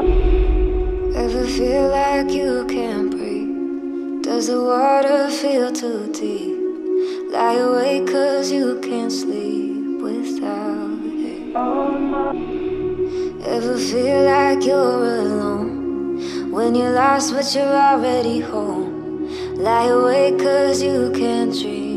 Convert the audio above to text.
Ever feel like you can't breathe? Does the water feel too deep? Lie awake cause you can't sleep without it. Ever feel like you're alone? When you're lost but you're already home. Lie awake cause you can't dream.